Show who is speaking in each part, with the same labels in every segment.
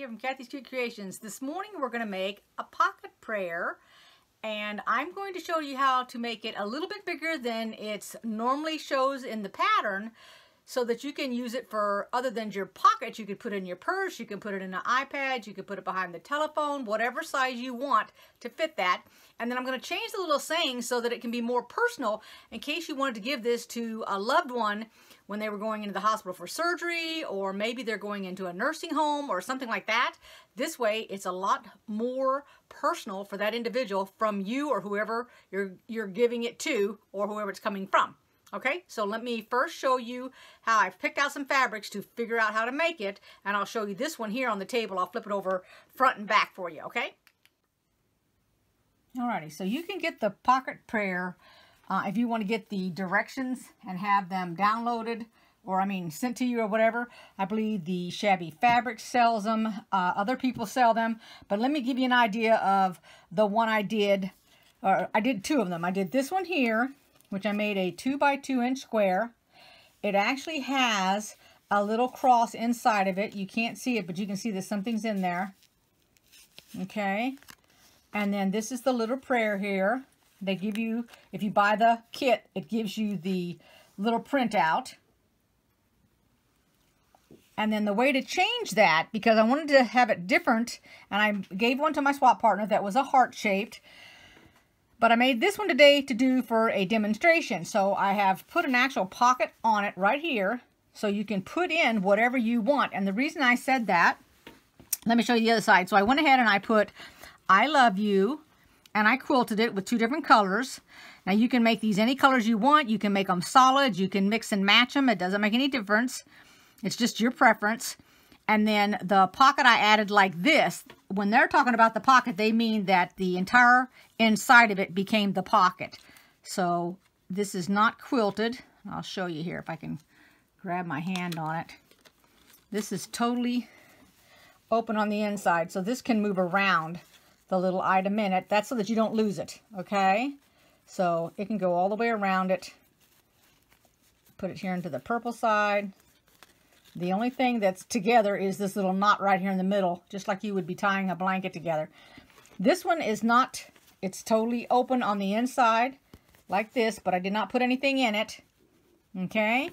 Speaker 1: here from Kathy's Kute Kreations. This morning we're going to make a pocket prayer and I'm going to show you how to make it a little bit bigger than it normally shows in the pattern so that you can use it for other than your pocket. You could put it in your purse, you can put it in an iPad, you can put it behind the telephone, whatever size you want to fit that. And then I'm going to change the little saying so that it can be more personal in case you wanted to give this to a loved one when they were going into the hospital for surgery or maybe they're going into a nursing home or something like that. This way it's a lot more personal for that individual from you or whoever you're, you're giving it to or whoever it's coming from. Okay, so let me first show you how I've picked out some fabrics to figure out how to make it, and I'll show you this one here on the table. I'll flip it over front and back for you, okay? Alrighty, so you can get the pocket prayer uh, if you want to get the directions and have them downloaded or I mean sent to you or whatever. I believe the Shabby Fabric sells them. Uh, other people sell them. But let me give you an idea of the one I did. Or I did two of them. I did this one here which I made a 2 by 2 inch square. It actually has a little cross inside of it. You can't see it, but you can see that something's in there. Okay. And then this is the little prayer here. They give you, if you buy the kit, it gives you the little printout. And then the way to change that, because I wanted to have it different, and I gave one to my swap partner that was a heart-shaped, but I made this one today to do for a demonstration. So I have put an actual pocket on it right here. So you can put in whatever you want. And the reason I said that, let me show you the other side. So I went ahead and I put I love you and I quilted it with two different colors. Now you can make these any colors you want. You can make them solid. You can mix and match them. It doesn't make any difference. It's just your preference. And then the pocket I added like this, when they're talking about the pocket, they mean that the entire inside of it became the pocket. So this is not quilted. I'll show you here if I can grab my hand on it. This is totally open on the inside. So this can move around the little item in it. That's so that you don't lose it, okay? So it can go all the way around it. Put it here into the purple side. The only thing that's together is this little knot right here in the middle, just like you would be tying a blanket together. This one is not, it's totally open on the inside, like this, but I did not put anything in it, okay?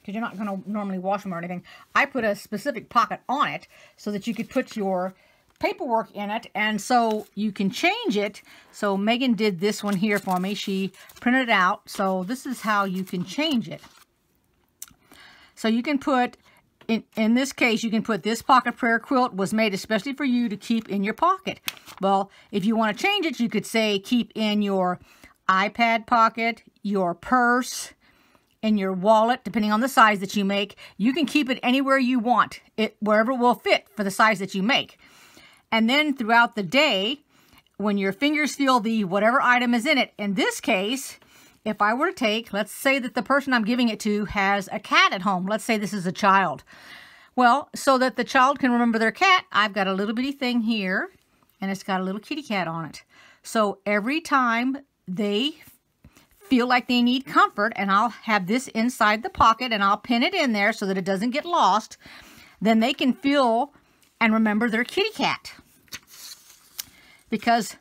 Speaker 1: Because you're not going to normally wash them or anything. I put a specific pocket on it so that you could put your paperwork in it, and so you can change it. So Megan did this one here for me. She printed it out, so this is how you can change it. So you can put, in, in this case, you can put this pocket prayer quilt was made especially for you to keep in your pocket. Well, if you want to change it, you could say keep in your iPad pocket, your purse, in your wallet, depending on the size that you make. You can keep it anywhere you want, it wherever it will fit for the size that you make. And then throughout the day, when your fingers feel the whatever item is in it, in this case, if I were to take, let's say that the person I'm giving it to has a cat at home. Let's say this is a child. Well, so that the child can remember their cat, I've got a little bitty thing here, and it's got a little kitty cat on it. So every time they feel like they need comfort, and I'll have this inside the pocket, and I'll pin it in there so that it doesn't get lost, then they can feel and remember their kitty cat. Because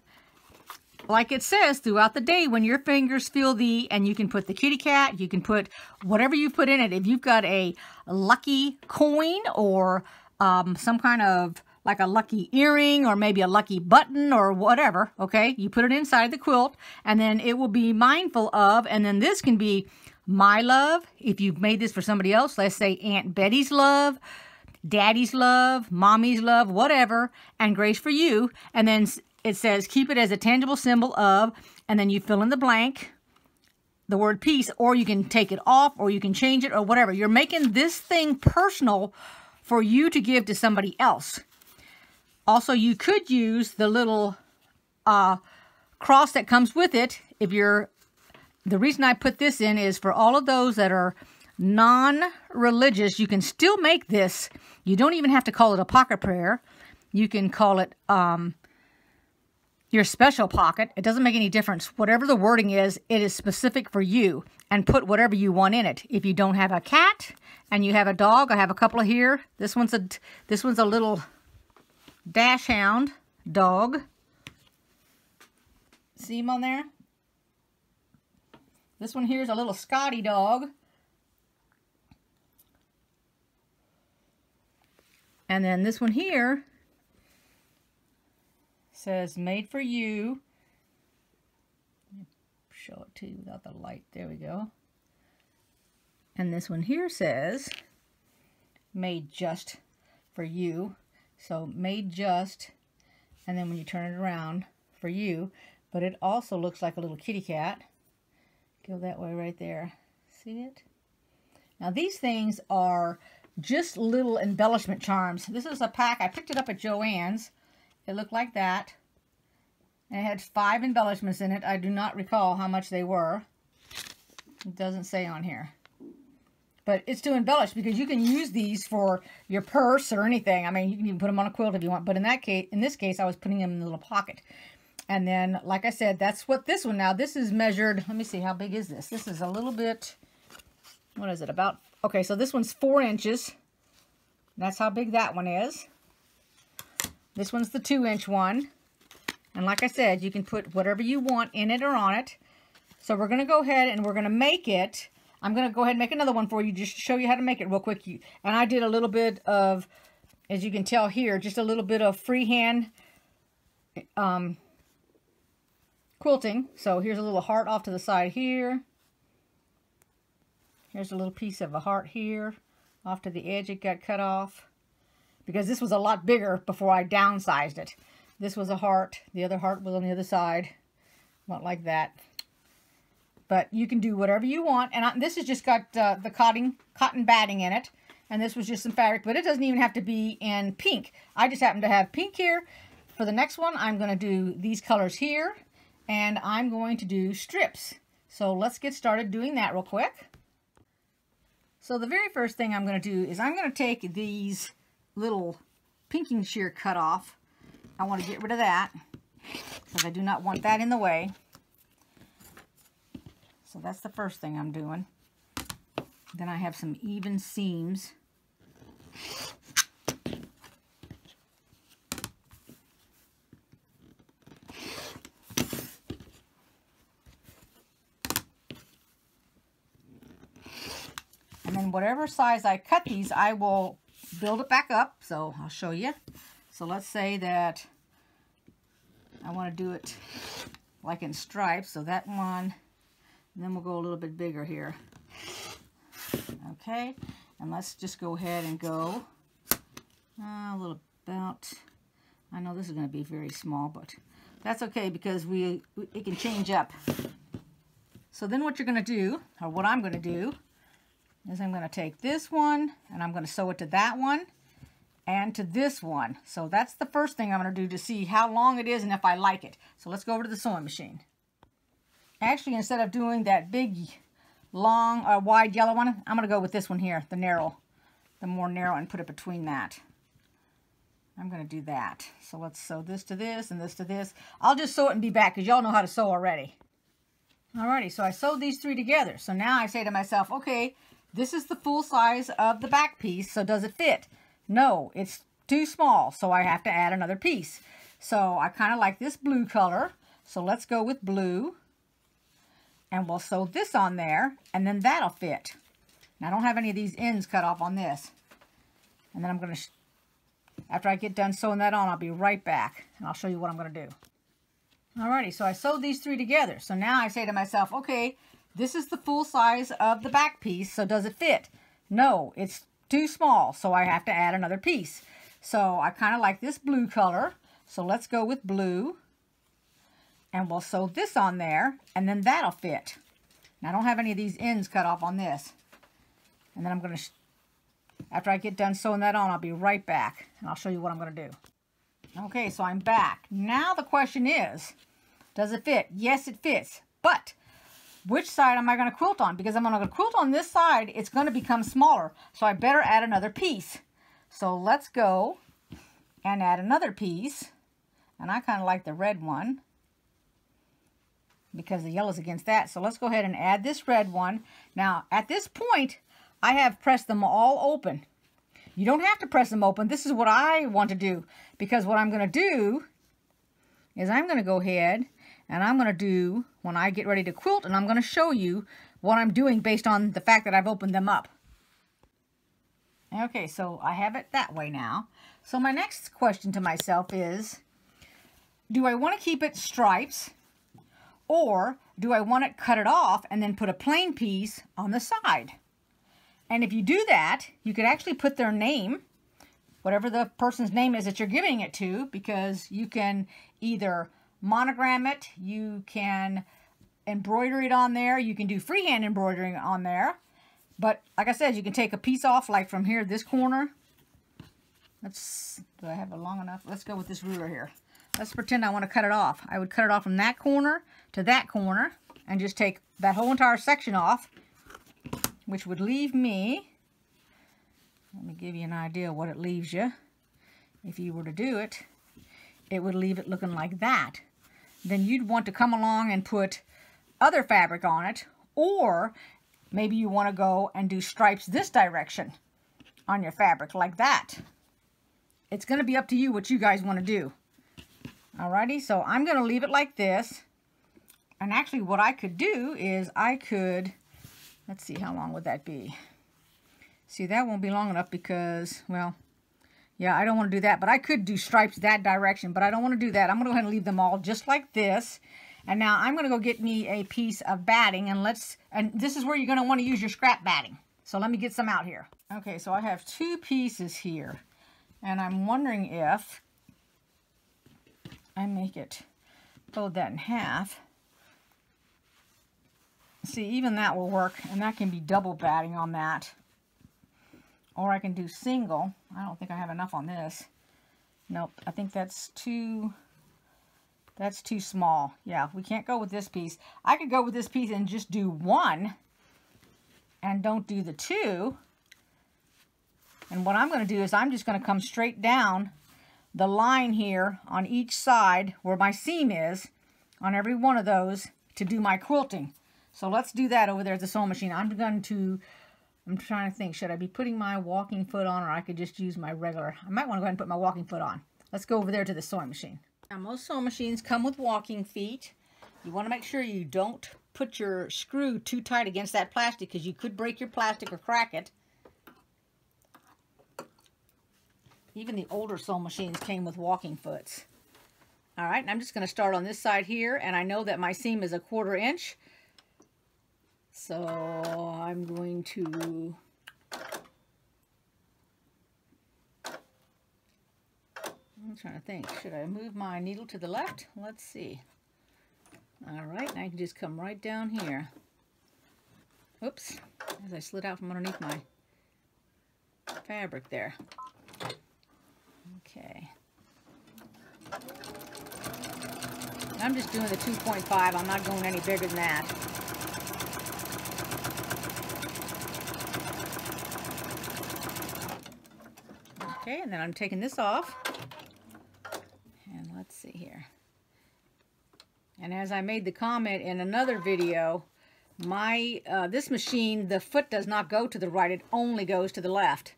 Speaker 1: like it says throughout the day when your fingers feel the and you can put the kitty cat you can put whatever you put in it if you've got a lucky coin or um, some kind of like a lucky earring or maybe a lucky button or whatever okay you put it inside the quilt and then it will be mindful of and then this can be my love if you've made this for somebody else let's say aunt betty's love daddy's love mommy's love whatever and grace for you and then it says keep it as a tangible symbol of, and then you fill in the blank, the word peace, or you can take it off, or you can change it, or whatever. You're making this thing personal for you to give to somebody else. Also, you could use the little uh, cross that comes with it if you're, the reason I put this in is for all of those that are non-religious, you can still make this. You don't even have to call it a pocket prayer. You can call it um, your special pocket. It doesn't make any difference. Whatever the wording is, it is specific for you and put whatever you want in it. If you don't have a cat and you have a dog, I have a couple of here. This one's a this one's a little Dachshund dog. See him on there? This one here is a little Scotty dog. And then this one here says made for you. Show it to you without the light. There we go. And this one here says made just for you. So made just, and then when you turn it around for you, but it also looks like a little kitty cat. Go that way right there. See it? Now these things are just little embellishment charms. This is a pack. I picked it up at Joann's. It looked like that. And it had five embellishments in it. I do not recall how much they were. It doesn't say on here. But it's to embellish because you can use these for your purse or anything. I mean, you can even put them on a quilt if you want. But in that case, in this case, I was putting them in a little pocket. And then, like I said, that's what this one now. This is measured. Let me see. How big is this? This is a little bit, what is it? About, okay, so this one's four inches. That's how big that one is. This one's the two inch one. And like I said, you can put whatever you want in it or on it. So we're going to go ahead and we're going to make it. I'm going to go ahead and make another one for you just to show you how to make it real quick. And I did a little bit of, as you can tell here, just a little bit of freehand um, quilting. So here's a little heart off to the side here. Here's a little piece of a heart here. Off to the edge it got cut off. Because this was a lot bigger before I downsized it. This was a heart. The other heart was on the other side. Not like that. But you can do whatever you want. And I, this has just got uh, the cotton, cotton batting in it. And this was just some fabric. But it doesn't even have to be in pink. I just happen to have pink here. For the next one, I'm going to do these colors here and I'm going to do strips. So let's get started doing that real quick. So the very first thing I'm going to do is I'm going to take these little pinking shear cut off. I want to get rid of that because I do not want that in the way. So that's the first thing I'm doing. Then I have some even seams whatever size I cut these, I will build it back up. So I'll show you. So let's say that I want to do it like in stripes. So that one, then we'll go a little bit bigger here. Okay, and let's just go ahead and go uh, a little about, I know this is going to be very small, but that's okay because we, we it can change up. So then what you're going to do, or what I'm going to do, is I'm going to take this one and I'm going to sew it to that one and to this one. So that's the first thing I'm going to do to see how long it is and if I like it. So let's go over to the sewing machine. Actually, instead of doing that big, long, uh, wide yellow one, I'm going to go with this one here, the narrow, the more narrow, and put it between that. I'm going to do that. So let's sew this to this and this to this. I'll just sew it and be back because y'all know how to sew already. Alrighty, so I sewed these three together. So now I say to myself, okay, this is the full size of the back piece, so does it fit? No, it's too small, so I have to add another piece. So I kind of like this blue color, so let's go with blue. And we'll sew this on there, and then that'll fit. Now, I don't have any of these ends cut off on this. And then I'm going to, after I get done sewing that on, I'll be right back, and I'll show you what I'm going to do. Alrighty, so I sewed these three together. So now I say to myself, okay, this is the full size of the back piece, so does it fit? No, it's too small, so I have to add another piece. So I kind of like this blue color, so let's go with blue. And we'll sew this on there, and then that'll fit. Now, I don't have any of these ends cut off on this. And then I'm going to, after I get done sewing that on, I'll be right back, and I'll show you what I'm going to do. Okay, so I'm back. Now the question is, does it fit? Yes, it fits, but which side am I going to quilt on? Because I'm going to quilt on this side, it's going to become smaller. So I better add another piece. So let's go and add another piece. And I kind of like the red one because the yellow's against that. So let's go ahead and add this red one. Now, at this point, I have pressed them all open. You don't have to press them open. This is what I want to do because what I'm going to do is I'm going to go ahead and I'm going to do when I get ready to quilt and I'm going to show you what I'm doing based on the fact that I've opened them up. Okay, so I have it that way now. So my next question to myself is, do I want to keep it stripes or do I want to cut it off and then put a plain piece on the side? And if you do that, you could actually put their name, whatever the person's name is that you're giving it to, because you can either monogram it, you can embroider it on there, you can do freehand embroidering on there. But like I said, you can take a piece off like from here, this corner. Let's, do I have it long enough? Let's go with this ruler here. Let's pretend I want to cut it off. I would cut it off from that corner to that corner and just take that whole entire section off, which would leave me, let me give you an idea what it leaves you. If you were to do it, it would leave it looking like that. Then you'd want to come along and put other fabric on it, or maybe you want to go and do stripes this direction on your fabric like that. It's going to be up to you what you guys want to do. Alrighty, so I'm going to leave it like this. And actually what I could do is I could, let's see, how long would that be? See, that won't be long enough because, well, yeah, I don't want to do that. But I could do stripes that direction, but I don't want to do that. I'm going to go ahead and leave them all just like this. And now I'm going to go get me a piece of batting and let's, and this is where you're going to want to use your scrap batting. So let me get some out here. Okay, so I have two pieces here. And I'm wondering if I make it fold that in half. See, even that will work, and that can be double batting on that. Or I can do single. I don't think I have enough on this. Nope, I think that's too, that's too small. Yeah, we can't go with this piece. I could go with this piece and just do one and don't do the two. And what I'm going to do is I'm just going to come straight down the line here on each side where my seam is on every one of those to do my quilting. So let's do that over there at the sewing machine. I'm going to, I'm trying to think, should I be putting my walking foot on or I could just use my regular, I might want to go ahead and put my walking foot on. Let's go over there to the sewing machine. Now most sewing machines come with walking feet. You want to make sure you don't put your screw too tight against that plastic because you could break your plastic or crack it. Even the older sewing machines came with walking foots. All right, and I'm just going to start on this side here, and I know that my seam is a quarter inch. So I'm going to I'm trying to think. Should I move my needle to the left? Let's see. All right, and I can just come right down here. Oops, as I slid out from underneath my fabric there. Okay. I'm just doing the 2.5. I'm not going any bigger than that. Okay, and then I'm taking this off. And let's see here. And as I made the comment in another video, my uh, this machine, the foot does not go to the right. It only goes to the left.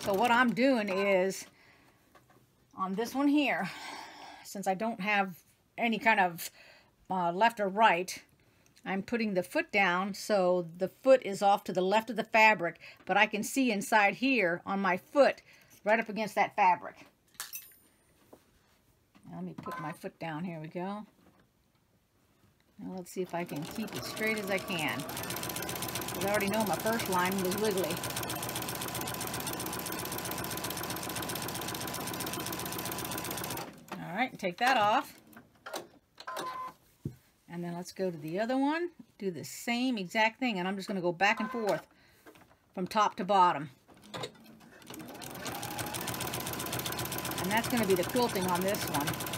Speaker 1: So what I'm doing is, on this one here, since I don't have any kind of uh, left or right, I'm putting the foot down so the foot is off to the left of the fabric, but I can see inside here on my foot right up against that fabric. Now let me put my foot down. Here we go. Now let's see if I can keep it straight as I can. I already know my first line was wiggly. All right, take that off. And then let's go to the other one. Do the same exact thing. And I'm just going to go back and forth from top to bottom. And that's going to be the quilting on this one.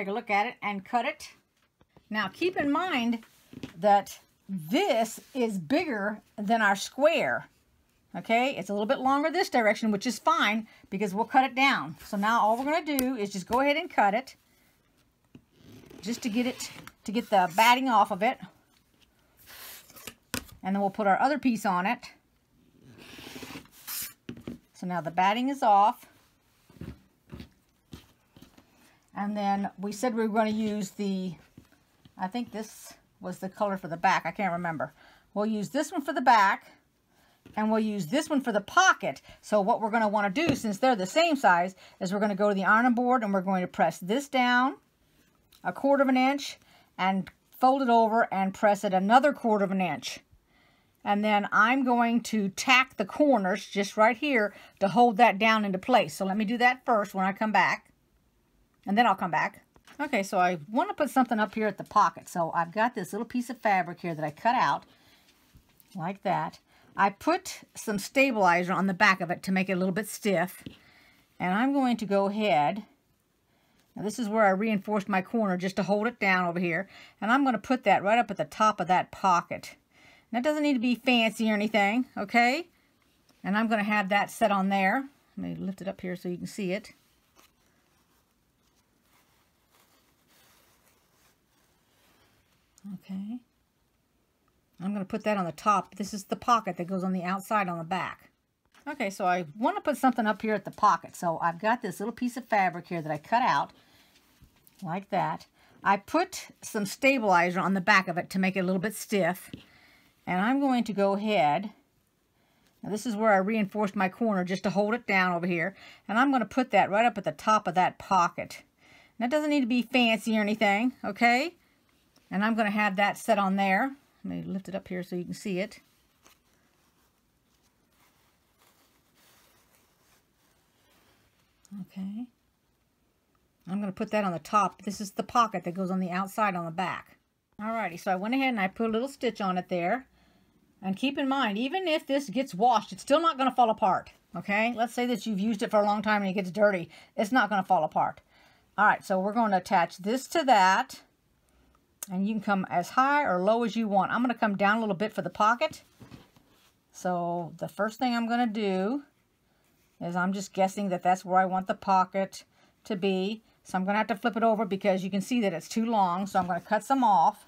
Speaker 1: Take a look at it and cut it. Now keep in mind that this is bigger than our square. Okay, it's a little bit longer this direction, which is fine because we'll cut it down. So now all we're going to do is just go ahead and cut it just to get it, to get the batting off of it. And then we'll put our other piece on it. So now the batting is off. And then we said we were going to use the, I think this was the color for the back. I can't remember. We'll use this one for the back. And we'll use this one for the pocket. So what we're going to want to do, since they're the same size, is we're going to go to the ironing board and we're going to press this down a quarter of an inch and fold it over and press it another quarter of an inch. And then I'm going to tack the corners just right here to hold that down into place. So let me do that first when I come back. And then I'll come back. Okay, so I want to put something up here at the pocket. So I've got this little piece of fabric here that I cut out like that. I put some stabilizer on the back of it to make it a little bit stiff. And I'm going to go ahead. Now this is where I reinforced my corner just to hold it down over here. And I'm going to put that right up at the top of that pocket. That doesn't need to be fancy or anything, okay? And I'm going to have that set on there. Let me lift it up here so you can see it. Okay. I'm going to put that on the top. This is the pocket that goes on the outside on the back. Okay, so I want to put something up here at the pocket. So I've got this little piece of fabric here that I cut out like that. I put some stabilizer on the back of it to make it a little bit stiff. And I'm going to go ahead. Now this is where I reinforced my corner just to hold it down over here. And I'm going to put that right up at the top of that pocket. That doesn't need to be fancy or anything, okay? And I'm going to have that set on there. Let me lift it up here so you can see it. Okay. I'm going to put that on the top. This is the pocket that goes on the outside on the back. Alrighty, so I went ahead and I put a little stitch on it there. And keep in mind, even if this gets washed, it's still not going to fall apart. Okay, let's say that you've used it for a long time and it gets dirty. It's not going to fall apart. Alright, so we're going to attach this to that. And you can come as high or low as you want. I'm going to come down a little bit for the pocket. So the first thing I'm going to do is I'm just guessing that that's where I want the pocket to be. So I'm going to have to flip it over because you can see that it's too long. So I'm going to cut some off.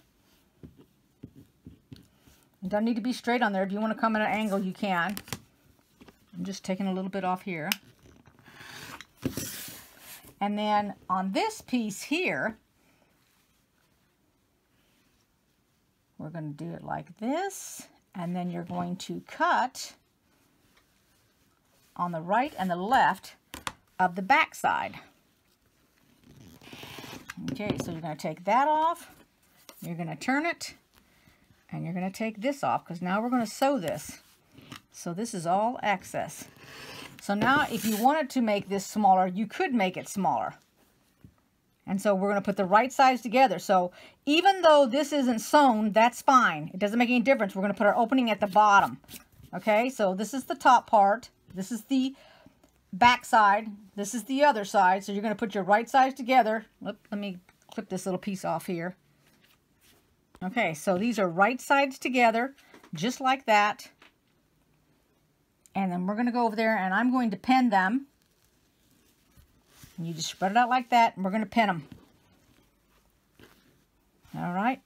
Speaker 1: It doesn't need to be straight on there. If you want to come at an angle, you can. I'm just taking a little bit off here. And then on this piece here, we're do it like this. And then you're going to cut on the right and the left of the back side. Okay, so you're going to take that off. You're going to turn it. And you're going to take this off because now we're going to sew this. So this is all excess. So now if you wanted to make this smaller, you could make it smaller. And so we're going to put the right sides together. So even though this isn't sewn, that's fine. It doesn't make any difference. We're going to put our opening at the bottom. Okay, so this is the top part. This is the back side. This is the other side. So you're going to put your right sides together. Let, let me clip this little piece off here. Okay, so these are right sides together, just like that. And then we're going to go over there and I'm going to pin them. And you just spread it out like that and we're going to pin them. All right.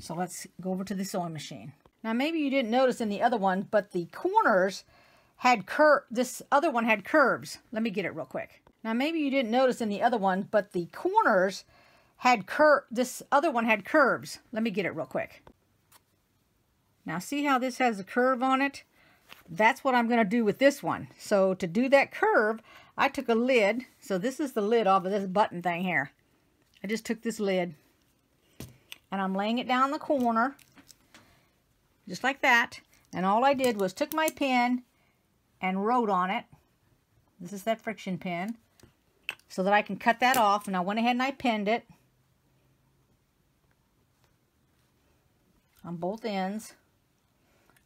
Speaker 1: So let's go over to the sewing machine. Now maybe you didn't notice in the other one, but the corners had cur this other one had curves. Let me get it real quick. Now maybe you didn't notice in the other one, but the corners had cur this other one had curves. Let me get it real quick. Now see how this has a curve on it? That's what I'm going to do with this one. So to do that curve, I took a lid. So this is the lid off of this button thing here. I just took this lid and I'm laying it down the corner just like that. And all I did was took my pen and wrote on it. This is that friction pen. So that I can cut that off. And I went ahead and I pinned it. On both ends.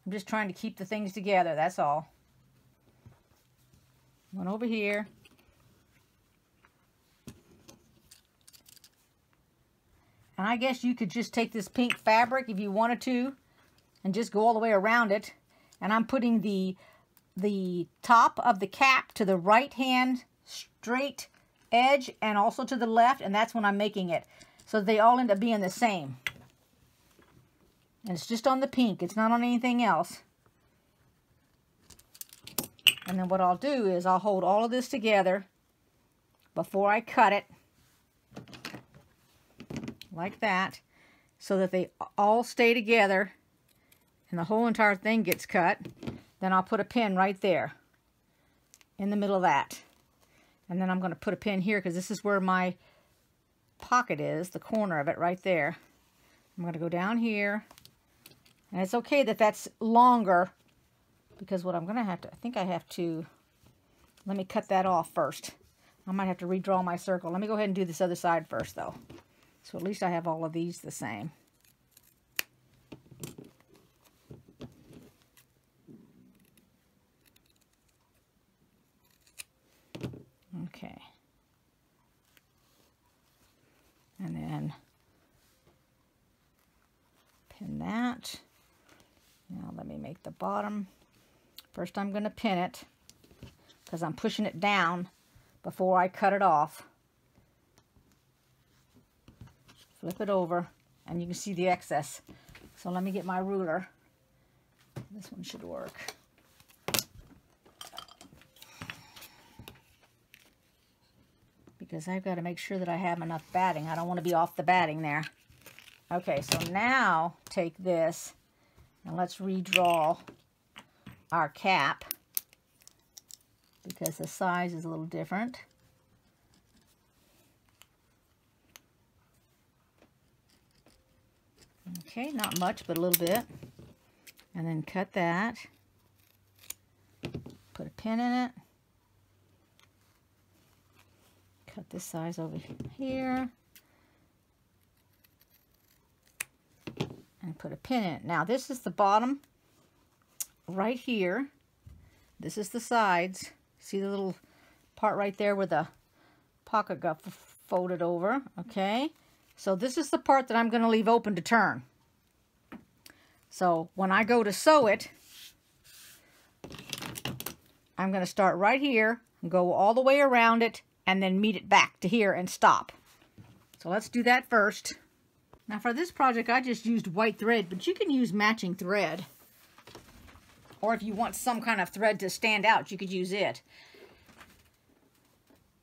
Speaker 1: I'm just trying to keep the things together. That's all. One over here. And I guess you could just take this pink fabric if you wanted to and just go all the way around it. And I'm putting the, the top of the cap to the right hand straight edge and also to the left. And that's when I'm making it. So they all end up being the same. And it's just on the pink. It's not on anything else. And then what I'll do is I'll hold all of this together before I cut it like that so that they all stay together and the whole entire thing gets cut. Then I'll put a pin right there in the middle of that. And then I'm going to put a pin here because this is where my pocket is, the corner of it right there. I'm going to go down here. And it's okay that that's longer because what I'm going to have to, I think I have to, let me cut that off first. I might have to redraw my circle. Let me go ahead and do this other side first though. So at least I have all of these the same. Okay. And then pin that. Now let me make the bottom. First I'm going to pin it because I'm pushing it down before I cut it off. Flip it over and you can see the excess. So let me get my ruler. This one should work. Because I've got to make sure that I have enough batting. I don't want to be off the batting there. Okay, so now take this and let's redraw our cap because the size is a little different. Okay, not much, but a little bit. And then cut that. Put a pin in it. Cut this size over here. And put a pin in it. Now, this is the bottom right here. This is the sides. See the little part right there where the pocket got folded over, okay? So this is the part that I'm going to leave open to turn. So when I go to sew it, I'm going to start right here, and go all the way around it, and then meet it back to here and stop. So let's do that first. Now for this project, I just used white thread, but you can use matching thread. Or if you want some kind of thread to stand out, you could use it.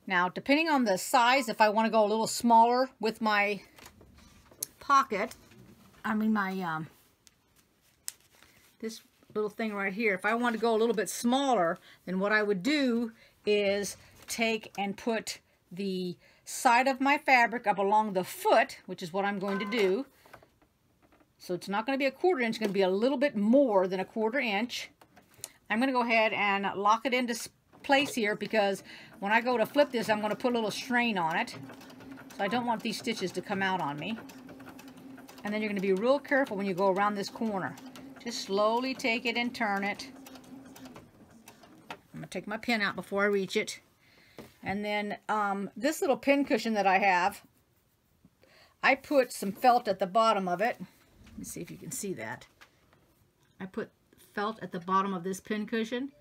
Speaker 1: Now, depending on the size, if I want to go a little smaller with my pocket, I mean my, um, this little thing right here, if I want to go a little bit smaller, then what I would do is take and put the side of my fabric up along the foot, which is what I'm going to do, so it's not going to be a quarter inch, it's going to be a little bit more than a quarter inch. I'm going to go ahead and lock it into place here because when I go to flip this, I'm going to put a little strain on it. So I don't want these stitches to come out on me. And then you're going to be real careful when you go around this corner. Just slowly take it and turn it. I'm going to take my pin out before I reach it. And then um, this little pin cushion that I have, I put some felt at the bottom of it. Let me see if you can see that. I put felt at the bottom of this pin cushion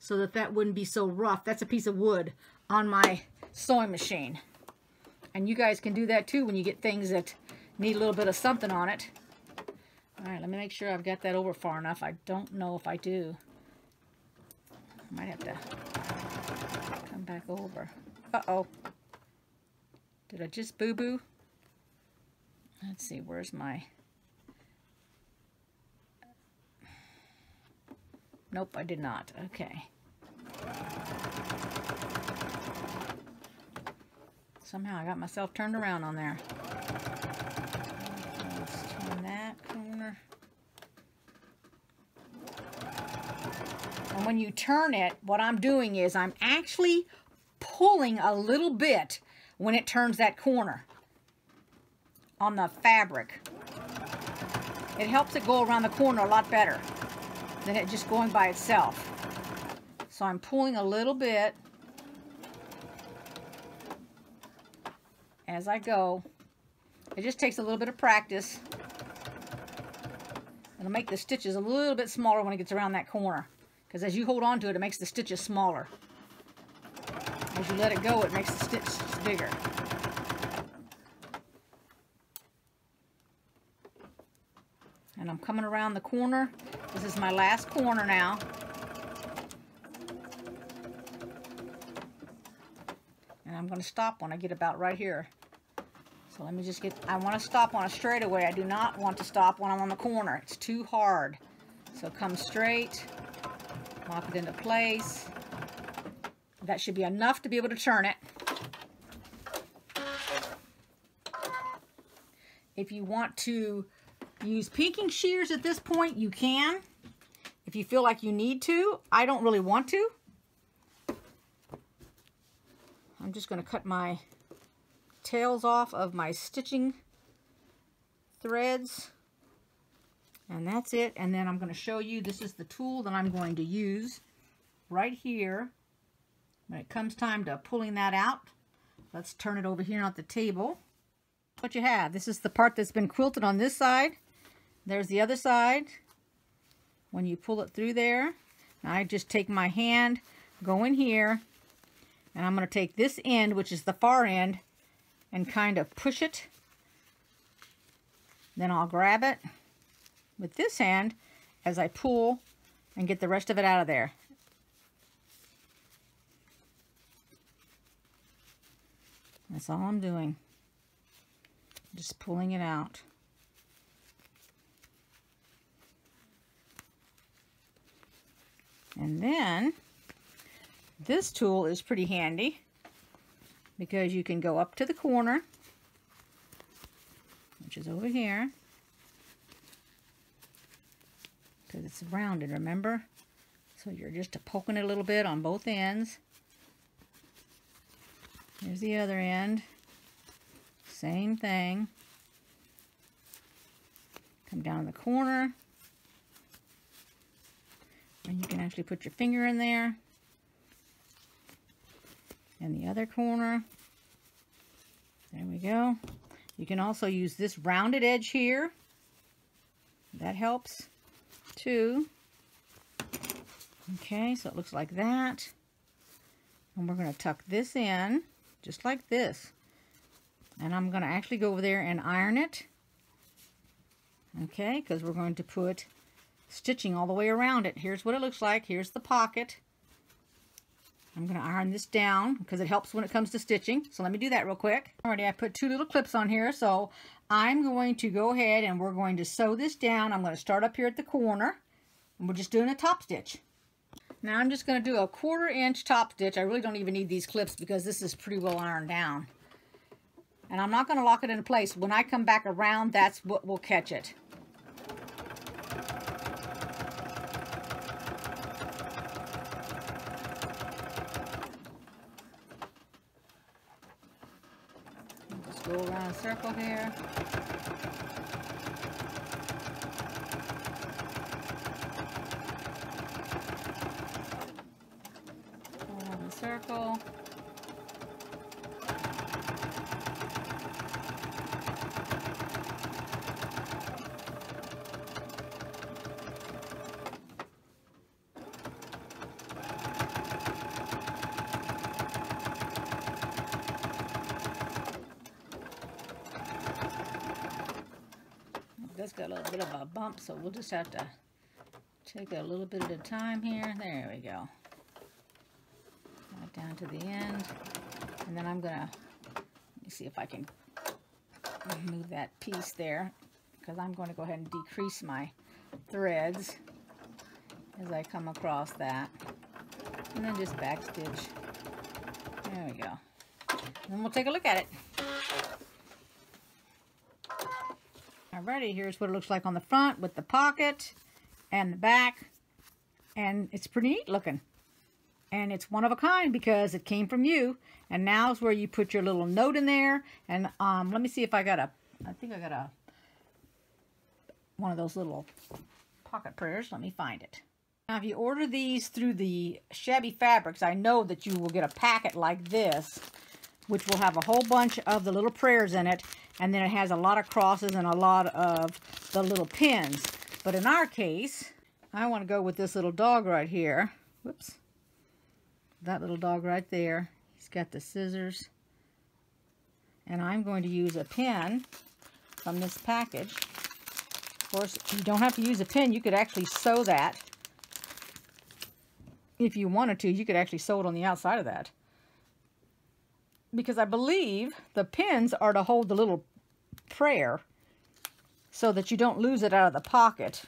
Speaker 1: so that that wouldn't be so rough. That's a piece of wood on my sewing machine. And you guys can do that too when you get things that need a little bit of something on it. All right, let me make sure I've got that over far enough. I don't know if I do. I might have to come back over. Uh-oh. Did I just boo-boo? Let's see, where's my... Nope, I did not. Okay. Somehow I got myself turned around on there. Let's turn that corner. And when you turn it, what I'm doing is I'm actually pulling a little bit when it turns that corner on the fabric. It helps it go around the corner a lot better than it just going by itself. So I'm pulling a little bit as I go. It just takes a little bit of practice. It'll make the stitches a little bit smaller when it gets around that corner. Because as you hold on to it, it makes the stitches smaller. As you let it go, it makes the stitches bigger. And I'm coming around the corner. This is my last corner now. And I'm going to stop when I get about right here. So let me just get, I want to stop on a straightaway. I do not want to stop when I'm on the corner. It's too hard. So come straight, lock it into place. That should be enough to be able to turn it. If you want to use pinking shears at this point, you can. If you feel like you need to, I don't really want to. I'm just going to cut my tails off of my stitching threads. And that's it. And then I'm going to show you, this is the tool that I'm going to use right here. When it comes time to pulling that out, let's turn it over here on the table. What you have, this is the part that's been quilted on this side. There's the other side. When you pull it through there, I just take my hand, go in here, and I'm going to take this end, which is the far end, and kind of push it. Then I'll grab it with this hand as I pull and get the rest of it out of there. That's all I'm doing. Just pulling it out. And then this tool is pretty handy because you can go up to the corner, which is over here, because it's rounded, remember? So you're just poking it a little bit on both ends. Here's the other end. Same thing. Come down the corner. And you can actually put your finger in there and the other corner. There we go. You can also use this rounded edge here. That helps too. Okay, so it looks like that. And we're going to tuck this in just like this. And I'm going to actually go over there and iron it. Okay, because we're going to put stitching all the way around it. Here's what it looks like. Here's the pocket. I'm going to iron this down because it helps when it comes to stitching. So let me do that real quick. Alrighty, I put two little clips on here. So I'm going to go ahead and we're going to sew this down. I'm going to start up here at the corner. And we're just doing a top stitch. Now I'm just going to do a quarter inch top stitch. I really don't even need these clips because this is pretty well ironed down. And I'm not going to lock it into place. When I come back around, that's what will catch it. Go around a circle here. Go around the circle. that's got a little bit of a bump, so we'll just have to take a little bit at a time here. There we go. Right down to the end. And then I'm going to, let me see if I can move that piece there, because I'm going to go ahead and decrease my threads as I come across that. And then just backstitch. There we go. And we'll take a look at it. Alrighty, here's what it looks like on the front with the pocket and the back. And it's pretty neat looking. And it's one of a kind because it came from you. And now is where you put your little note in there. And um, let me see if I got a, I think I got a, one of those little pocket prayers. Let me find it. Now, if you order these through the Shabby Fabrics, I know that you will get a packet like this. which will have a whole bunch of the little prayers in it. And then it has a lot of crosses and a lot of the little pins. But in our case, I want to go with this little dog right here. Whoops. That little dog right there. He's got the scissors. And I'm going to use a pin from this package. Of course, you don't have to use a pin. You could actually sew that. If you wanted to, you could actually sew it on the outside of that. Because I believe the pins are to hold the little prayer so that you don't lose it out of the pocket.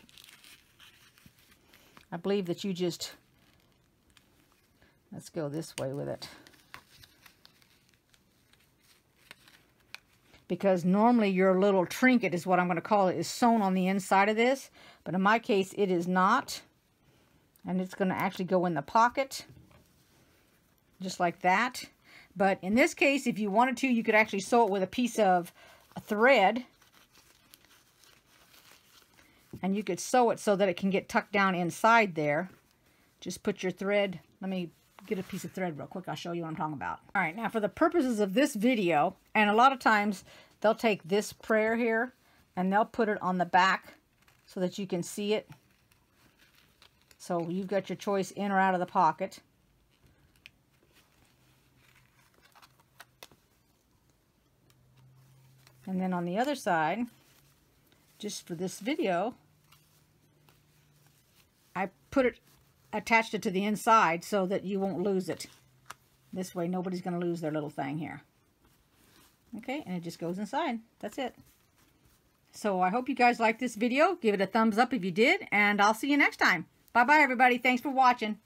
Speaker 1: I believe that you just, let's go this way with it. Because normally your little trinket is what I'm going to call it, is sewn on the inside of this. But in my case, it is not. And it's going to actually go in the pocket. Just like that. But in this case, if you wanted to, you could actually sew it with a piece of thread and you could sew it so that it can get tucked down inside there. Just put your thread, let me get a piece of thread real quick, I'll show you what I'm talking about. All right, now for the purposes of this video, and a lot of times they'll take this prayer here and they'll put it on the back so that you can see it. So you've got your choice in or out of the pocket. And then on the other side, just for this video, I put it, attached it to the inside so that you won't lose it. This way, nobody's going to lose their little thing here. Okay, and it just goes inside. That's it. So I hope you guys liked this video. Give it a thumbs up if you did, and I'll see you next time. Bye-bye, everybody. Thanks for watching.